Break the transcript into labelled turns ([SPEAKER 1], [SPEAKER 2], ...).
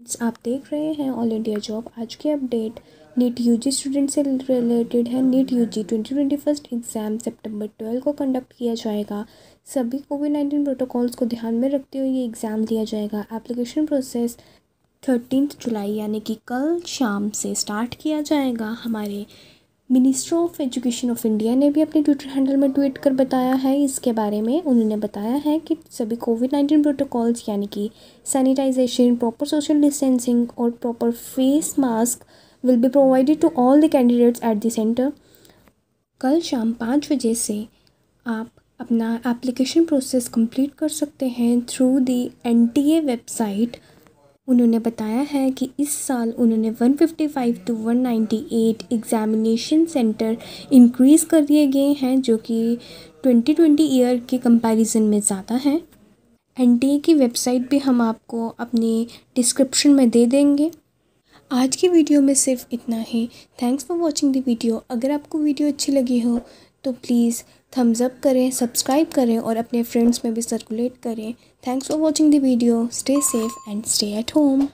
[SPEAKER 1] आप देख रहे हैं ऑल इंडिया जॉब आज की अपडेट नीट यूजी स्टूडेंट से रिलेटेड है। NEET UG twenty twenty first exam सितंबर ट्वेल्व को कंडक्ट किया जाएगा। सभी कोविड नाइन्टीन प्रोटोकॉल्स को ध्यान में रखते हुए ये एग्ज़ाम दिया जाएगा। एप्लीकेशन प्रोसेस थर्टीन जुलाई यानी कि कल शाम से स्टार्ट किया जाएगा। हमारे minister of education of India ने भी अपने ट्विटर हैंडल में ट्वीट कर बताया है। इसके बारे में उन्होंने बताया है कि सभी कोविड नाइन्टीन प्रोटोकॉल्स यानी कि सैनिटाइजेशन प्रॉपर सोशल डिस्टेंसिंग और proper face mask will be provided to all the candidates at the centre कल शाम पाँच बजे से आप अपना एप्लीकेशन प्रोसेस कंप्लीट कर सकते हैं थ्रू दी एन वेबसाइट उन्होंने बताया है कि इस साल उन्होंने 155 टू 198 एग्ज़ामिनेशन सेंटर इंक्रीज़ कर दिए गए हैं, जो कि 2020 ईयर के कंपैरिजन में ज़्यादा हैं। एन की वेबसाइट भी हम आपको अपने डिस्क्रिप्शन में दे देंगे। आज की वीडियो में सिर्फ़ इतना ही। Thanks for watching the video अगर आपको वीडियो अच्छी लगी हो तो प्लीज़ थम्स अप करें सब्सक्राइब करें और अपने फ्रेंड्स में भी सर्कुलेट करें। Thanks for watching the video stay safe and stay at home